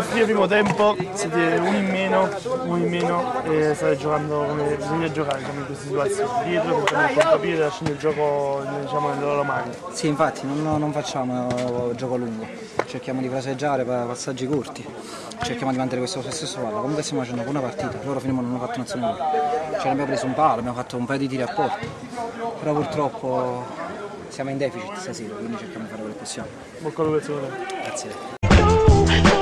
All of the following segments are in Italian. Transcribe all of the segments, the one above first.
fine primo tempo, siete uno in meno, uno in meno e state giocando come bisogna giocare come in queste situazioni. Dietro perché non contropiede lasciando il gioco diciamo, nelle loro mani. Sì, infatti non, non facciamo gioco lungo, cerchiamo di fraseggiare passaggi corti, cerchiamo di mantenere questo stesso palo. Comunque stiamo facendo una partita, loro finimo non hanno fatto un'azione nulla. Cioè abbiamo preso un palo, abbiamo fatto un paio di tiri a porta, però purtroppo siamo in deficit stasera, quindi cerchiamo di fare quello che possiamo. Al lupo per il secondo tempo. Grazie.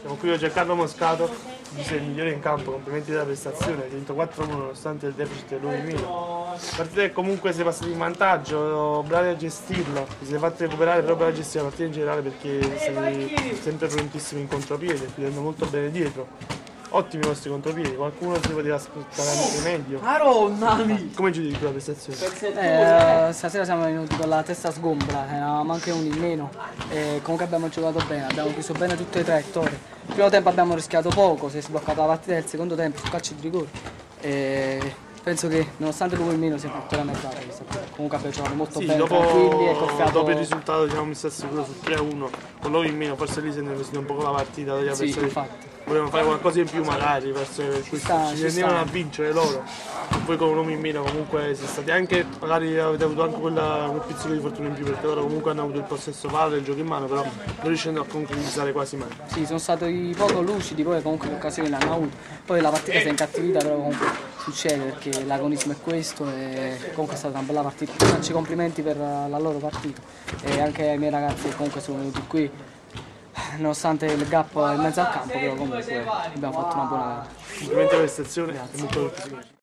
Siamo qui oggi a Carlo Moscato, sei il migliore in campo, complimenti della prestazione, hai vinto 4-1 nonostante il deficit dell'uno in meno. Partita che comunque sei passati in vantaggio, bravi a gestirlo, ti sei fatti recuperare però bravi a gestire la partita in generale perché sei sempre prontissimo in contropiede, chiudendo molto bene dietro. Ottimi i vostri contropiedi, qualcuno si poteva aspettare anche meglio. Maronnami! Come giudichi la prestazione? Eh, stasera siamo venuti con la testa sgombra, eravamo anche uno in meno. E comunque abbiamo giocato bene, abbiamo chiuso bene tutte le traiettorie. Il primo tempo abbiamo rischiato poco, si è sbloccata la partita del secondo tempo su calci di rigore. E penso che nonostante l'uno in meno sia fatto la mezzata questa qui. Comunque abbiamo giocato molto Sì, bene, dopo, tranquilli e dopo il risultato diciamo mi sta sicuro sul 3-1, con loro in meno, forse lì ne è un po' la partita Sì, infatti. Volevano fare qualcosa in più magari, verso cui sta, ci ci rendevano sta. a vincere loro. Poi con un uomo in meno comunque siete stati anche, magari avete avuto anche quella, quel pizzico di fortuna in più perché loro comunque hanno avuto il possesso palla, il gioco in mano, però non riuscendo a concretizzare quasi mai. Sì, sono stati poco lucidi, poi comunque le occasioni le hanno avute. Poi la partita si è incattivita, però comunque succede perché l'agonismo è questo e comunque è stata una bella partita. Faccio i complimenti per la loro partita e anche ai miei ragazzi che comunque sono venuti qui. Nonostante il gap in mezzo al campo, però comunque abbiamo fatto una buona gara. Complimenti alla prestazione e molto.